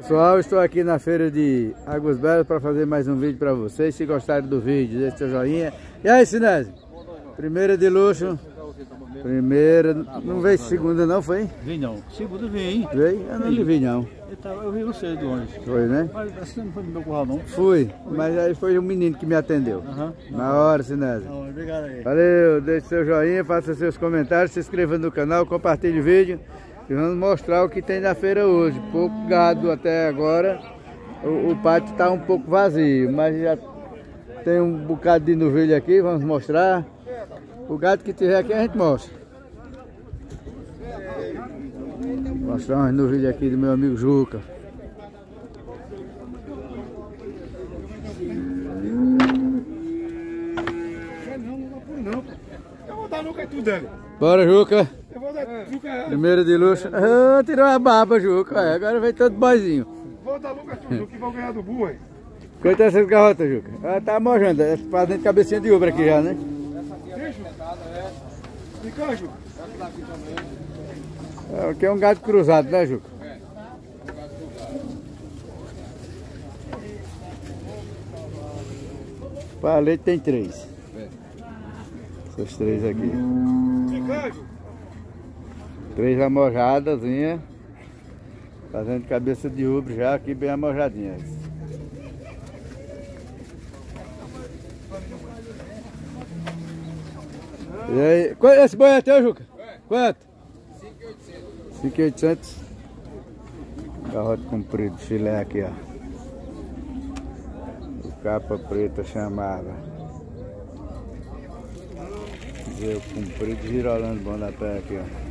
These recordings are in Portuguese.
Pessoal, estou aqui na feira de Águas Belas para fazer mais um vídeo para vocês. Se gostaram do vídeo, deixe seu joinha. E aí, Sinésio? Primeira de luxo. Primeira, não veio segunda não, foi? Vem não. Segunda vem. Veio? Eu não lhe vi não. Eu, vi você de longe. Foi, né? Mas assim não foi no meu curral não. Fui, mas aí foi o menino que me atendeu. Aham. Na hora, Sinésio. Obrigado aí. Valeu, deixe seu joinha, faça seus comentários, se inscreva no canal, compartilhe o vídeo. E vamos mostrar o que tem na feira hoje. Pouco gado até agora. O, o pátio está um pouco vazio, mas já tem um bocado de novilho aqui, vamos mostrar. O gado que tiver aqui a gente mostra. Vou mostrar umas novilhas aqui do meu amigo Juca. Eu vou dar tudo dele. Bora, Juca. Luca. Primeiro de luxo. Ah, tirou a barba, Juca. É, agora vem todo boizinho. Vou dar Luca tudo, que vão ganhar do burro aí. Quanto é essas garrotas, Juca? Ah, tá mojando. É fazendo cabecinha de ubra aqui já, né? Vem cá, Ju. É, Aqui é um gado cruzado, né, Juca? Para leite tem três. Essas três aqui. Ju. Três amojadazinhas. Fazendo cabeça de ubra já aqui bem amojadinhas. E aí, esse boi é teu, Juca? Quanto? 5,800. Garrote comprido, filé aqui, ó. O capa preta chamava. O comprido girolando bom da pé aqui, ó.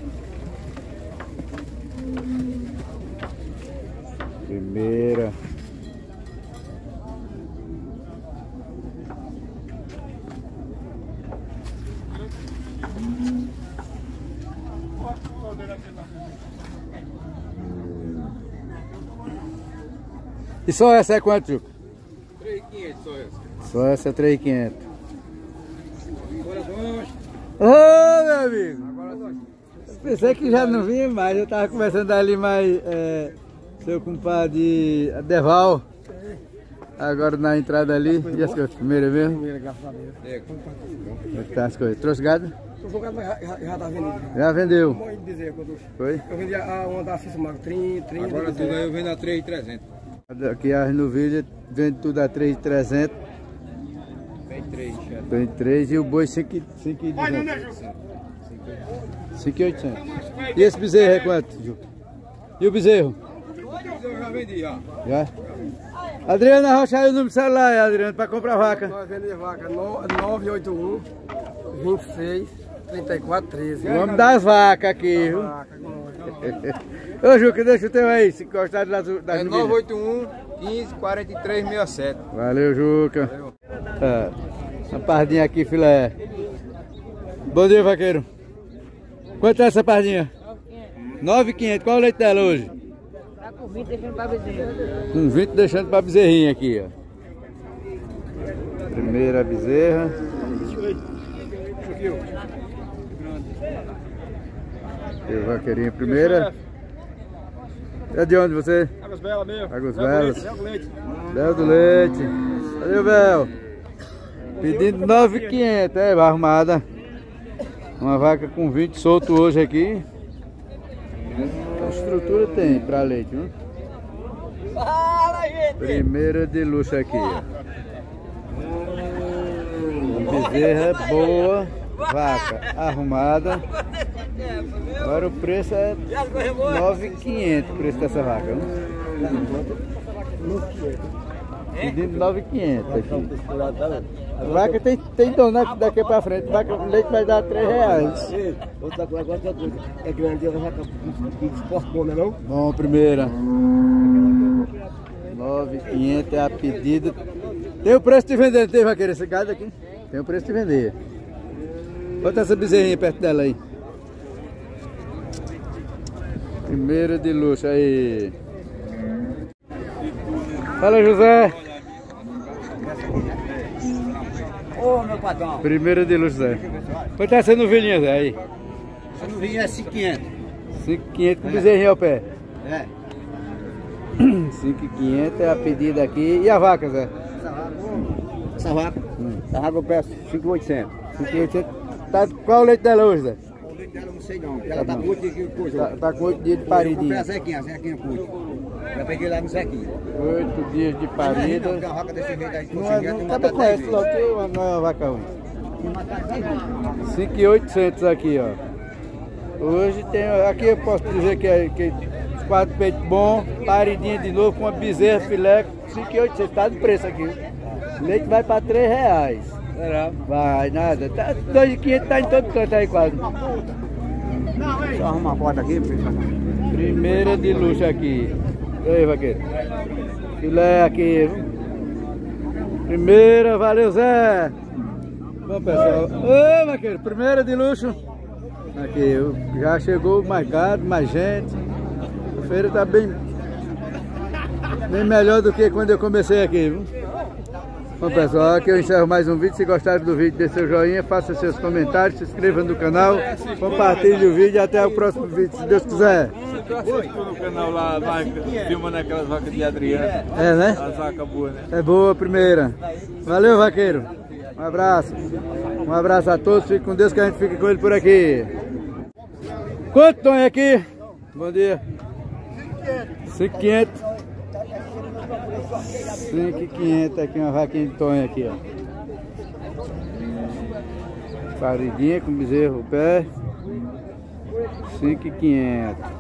Primeira. E só essa é quanto, Juca? 3,500 só essa. Só essa é 3,500. Corações. Ô, meu amigo! Pensei que já não vinha mais, eu tava conversando ali mais é, seu compadre Adeval. Agora na entrada ali, e as coisas, primeira mesmo? Primeira, graças a Deus. Como é que tá as coisas? Trouxe gado? Focado, mas já, já, já tá vendendo. Já vendeu. Pode dizer quando Foi? eu vendi a uma da Cício Mago, 30, 30. Agora tudo aí eu vendo a 3,300. Aqui as novilhas vende tudo a 3,300. Tem 3, já. Tem 3 e o boi 5,200. Não, né, Ju? 5,800. E esse bezerro é quanto, Ju? E o bezerro? Eu já vendi, ó. Já? Adriana, arrocha aí o número do celular, Adriana, para comprar vaca. Nós vendemos vaca no- 981 26 34 13. O nome das vacas aqui, viu? Vaca. Ô, Juca, deixa o teu aí, se gostar das, das É novilhas. 981 15 43 67. Valeu, Juca. É, essa pardinha aqui, filé. Bom dia, vaqueiro. Quanto é essa pardinha? 9,500. Qual é o leite dela hoje? Tá com 20 deixando pra bezerra. Com 20 deixando pra bezerrinha aqui, ó. Primeira bezerra. E o vaqueirinho primeira. É de onde você? Águas Belas mesmo. Águas Belas. Do Leite. Bel do Leite. Valeu, Bel. Pedindo 9,500, é, arrumada. Uma vaca com 20 solto hoje aqui. A estrutura tem pra leite, viu? Primeira de luxo aqui, ó. Bezerra boa, vaca arrumada. Agora o preço é 9,500 o preço dessa vaca, viu? Pedindo 9,500 aqui. A vaca tem, tem dono daqui pra frente. Vaca, o leite vai dar 3 reais. Outra coisa, agora outra coisa. É grande, ela já tá de esporte bom, né não? Bom, primeira. 9,500 é a pedida. Tem o preço de vender, não tem vaqueiro esse gado aqui? Tem o preço de vender. Bota essa bezerrinha perto dela aí. Primeira de luxo aí. Fala José. Patrão. Primeira de luxo, Zé. Quanto é essa novilhinha, Zé, aí? Essa novinha é 500. 5,500 com bezerrinho ao pé. É. 5,500 é a pedida aqui. E a vaca, Zé? Essa vaca, essa vaca eu peço 5,800. 5,800. Tá, qual o leite dela hoje, Zé? Leite dela não sei não, ela tá com 8 dias de coisa. Tá, tá com 8 dias de Eu comprei a paridinha. Zequinha, a Zequinha. Já peguei lá no Zequinha. 8 dias de Não, parida. porque a vaca desse jeito aí, Não é, não tu cada mata conhece 10 logo vezes. que não é uma vaca ruim. 5,800 aqui, ó. Hoje tem, aqui eu posso dizer que é que os quatro peitos bons, paridinha de novo com uma bezerra filé, 5,800, tá de preço aqui. O leite vai para 3 reais. Será? Vai, nada. Tá, 2,500 tá em todo canto aí quase. Deixa eu arrumar a porta aqui. Primeira de luxo aqui. E aí, vaqueiro? Filé aqui. Primeira, valeu Zé. Bom pessoal. Ô vaqueiro, primeira de luxo. Aqui, já chegou mais gado, mais gente. A feira tá bem, bem melhor do que quando eu comecei aqui, viu? Bom pessoal, aqui eu encerro mais um vídeo. Se gostaram do vídeo, dê seu joinha, faça seus comentários, se inscreva no canal, compartilhe o vídeo e até o próximo vídeo, se Deus quiser. no canal lá, filmando aquelas vacas de Adriano. É, né? As vacas boas, né? É boa a primeira. Valeu, vaqueiro. Um abraço. Um abraço a todos. Fique com Deus que a gente fica com ele por aqui. Quanto Tonho aqui? Bom dia. 5,500. 5,500 aqui, uma vaquinha de Tonho aqui, ó. Paridinha com bezerro pé. 5,500.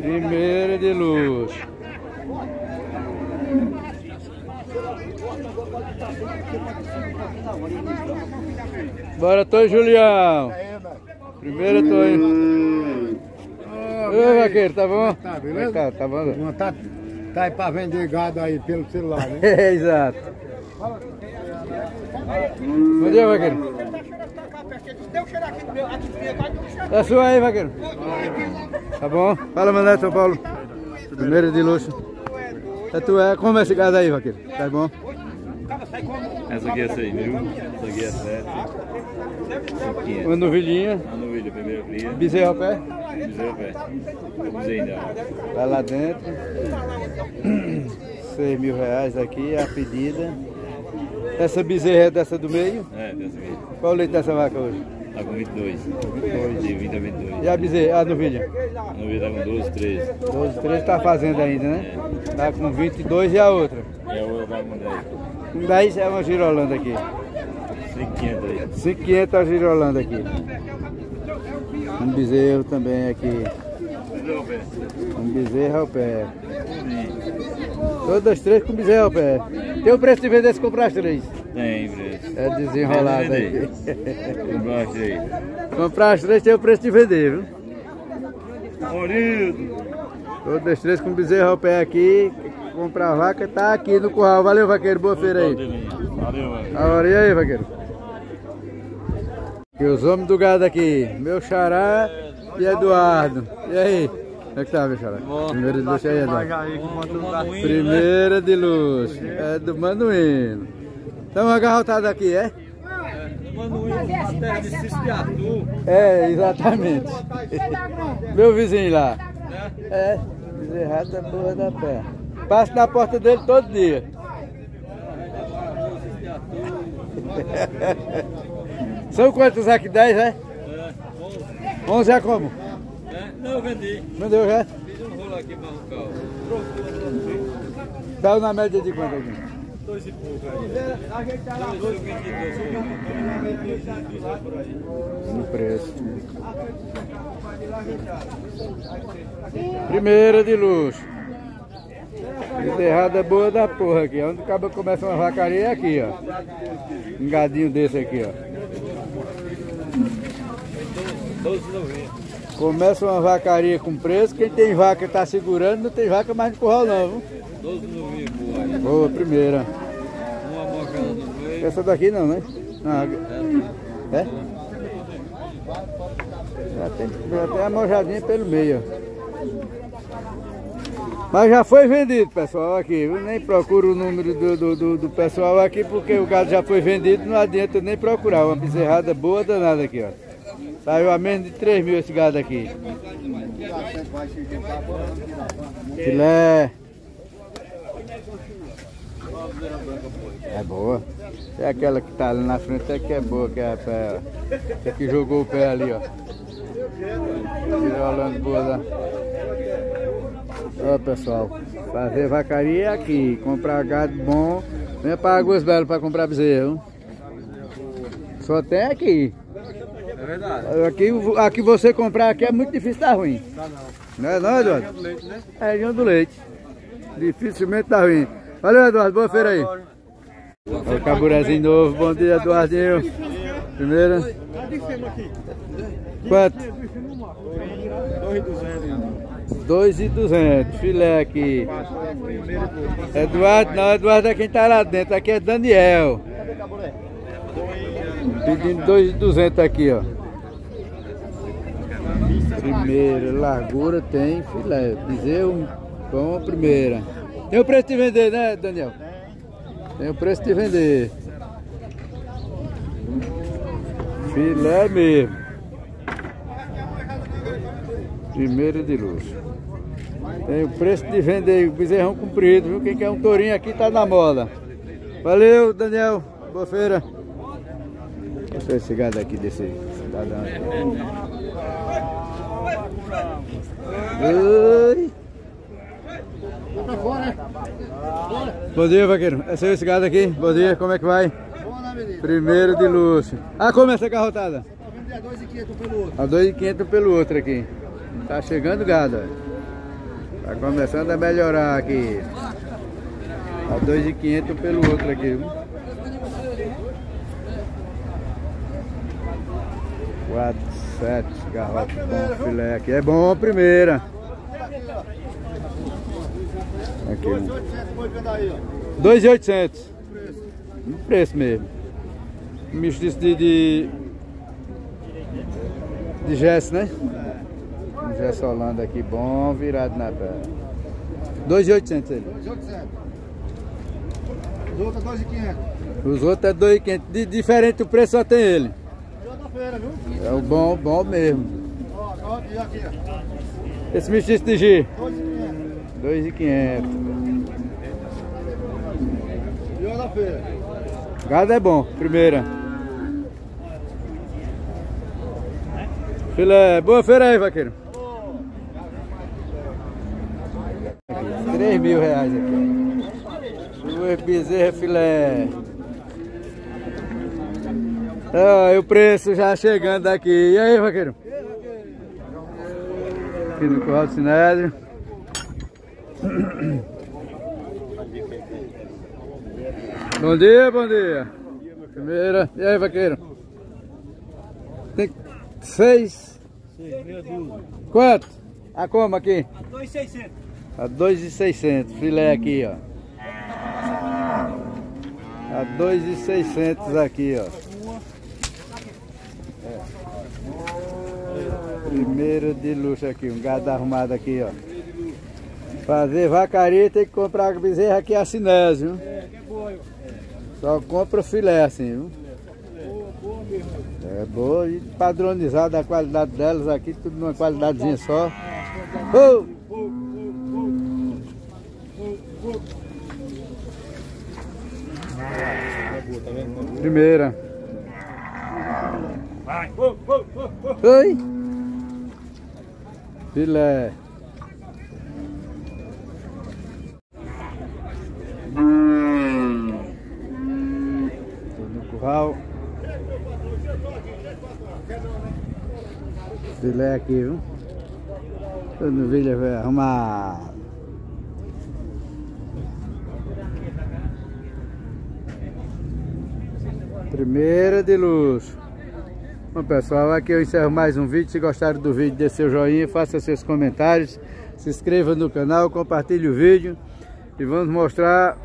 Primeira de luxo. Bora, Tonho Julião. Primeira, Tonho. Ô, vaqueiro, tá bom? Tá, beleza? Tá, tá bom. Não tá, tá aí pra vender gado aí pelo celular, né? É, exato. Bom dia, vaqueiro. É sua aí, vaqueiro. Tá bom? Fala, Mané, São Paulo. Primeira de luxo. É tu é? Como é esse gado aí, vaqueiro? Tá bom? Essa aqui é 6 mil, essa aqui é 7. Uma novilhinha, A novilha, primeira cria, bezerro ao pé. bezerro pé. Bezerro ainda. Vai lá dentro. 6 mil reais aqui, a pedida. Essa bezerra é dessa do meio. É, dessa aqui. Qual o leite dessa vaca hoje? Tá com 22. De 20 a 22. E a bezerra, a novilha? A novilha tá com 12, 13. 12, 13 tá fazendo ainda, né? Tá com 22 e a outra. E a outra tá com 10. 10 é uma girolanda aqui. 500 aí. 5,500 a girolanda aqui. Um bezerro também aqui. Um bezerro ao pé. Todas três com bezerro ao pé. Tem o preço de vender se comprar as três. Tem, preço. É desenrolado aí. comprar as três tem o preço de vender, viu? Morido. Todas as três com bezerro ao pé aqui. Comprar vaca tá aqui no curral. Valeu, vaqueiro. Boa feira aí. Valeu, mano. A hora, e aí, vaqueiro? E os homens do gado aqui, meu xará e Eduardo. E aí? Como é que tá, meu xará? Primeira de luxo aí, Eduardo. Primeira de luxo. É do Manuíno. Estamos agarrotados aqui, é? É, exatamente. Meu vizinho lá. É, bezerrada boa da pé. Passo na porta dele todo dia. São quantos aqui? 10, é? 11 é como? Não, eu vendi. Vendeu já? Fiz um rolo aqui marrocal. Saiu na média de quanto aqui? Dois e pouco aí. Dois vinte por aí. No preço. Primeira de luxo. Bezerrada boa da porra aqui. Onde o cabo começa uma vacaria é aqui, ó. Um gadinho desse aqui, ó. 12,90. Começa uma vacaria com preço. Quem tem vaca tá segurando, não tem vaca mais no curral não, viu? 12,90 por aí. Boa, primeira. Essa daqui não, né? Não, é? Já tem, já tem a mojadinha pelo meio. Ó. Mas já foi vendido, pessoal, aqui. Eu nem procuro o número do, do, do- do pessoal aqui, porque o gado já foi vendido, não adianta nem procurar. Uma bezerrada boa danada aqui, ó. Saiu a menos de 3 mil esse gado aqui. Filé. É boa. É aquela que tá ali na frente é que é boa, que é a pé. Essa que jogou o pé ali, ó. Tirolando boa lá. Ó pessoal, fazer vacaria é aqui, comprar gado bom. Venha para Águas Belas para comprar bezerro. Só tem aqui. É verdade. Aqui, aqui você comprar aqui é muito difícil dar ruim. Não é não, Eduardo? É região do leite. Dificilmente dá ruim. Valeu, Eduardo. Boa feira aí. Olha o caburezinho novo. Bom dia, Eduardinho. Primeiro. Quanto? 2,200. Filé aqui. Eduardo, não, Eduardo é quem tá lá dentro. Aqui é Daniel. Pedindo 2,200 aqui, ó. Primeira, largura tem filé. Bezerro bom, primeira. Tem o preço de vender, né, Daniel? Tem o preço de vender. Filé mesmo. Primeiro de luxo. Tem o preço de vender, o bezerrão comprido, viu? Quem quer um tourinho aqui tá na moda. Valeu, Daniel. Boa feira. Deixa esse gado aqui desse cidadão. Oi. Bom dia, vaqueiro. É esse gado aqui. Bom dia, como é que vai? Primeiro de luxo. Ah, como é essa garrotada? A 2,500 pelo outro. A 2,500 pelo outro aqui. Tá chegando gado. ó. Tá começando a melhorar aqui. A 2,500 pelo outro aqui. viu? Quatro, sete, garrote bom, filé aqui. É bom a primeira. Aqui, um. 2,800 foi cada aí, ó. 2,800. No preço mesmo. Misto de. de. de gesso, né? Gesso Holanda aqui bom, virado na perna. 2,800 ele. 2,800. Os outros 2,500. Os outros é 2,500. De diferente o preço só tem ele. Outra feira, viu? É o bom, bom mesmo. Ó, ó, e aqui, ó. Esse mestiço de G. 2,500. 2,500. E outra feira. Gado é bom, primeira. Filé, boa feira aí, vaqueiro. 3 mil reais aqui. Duas bezerras filé. Ah, o preço já chegando aqui. E aí, vaqueiro? Aqui no Curral do Sinédrio. Bom dia, bom dia. Primeira. E aí, vaqueiro? Tem seis. Quanto? A como aqui? A 2,600. A 2,600. Filé aqui, ó. A 2,600 aqui, ó. É. Primeiro de luxo aqui, um gado arrumado aqui, ó. Fazer vacaria tem que comprar bezerra aqui a Sinésio, viu? Só compra filé assim, viu? É boa e padronizada a qualidade delas aqui, tudo numa qualidadezinha só. Oh! Primeira. Oi! Filé. No curral. Filé aqui, viu? Vídeo vai arrumar. Primeira de luxo. Bom pessoal, aqui eu encerro mais um vídeo. Se gostaram do vídeo, dê seu joinha, faça seus comentários, se inscreva no canal, compartilhe o vídeo e vamos mostrar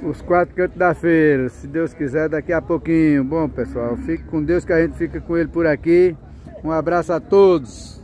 os quatro cantos da feira, se Deus quiser, daqui a pouquinho. Bom pessoal, fique com Deus que a gente fica com ele por aqui. Um abraço a todos.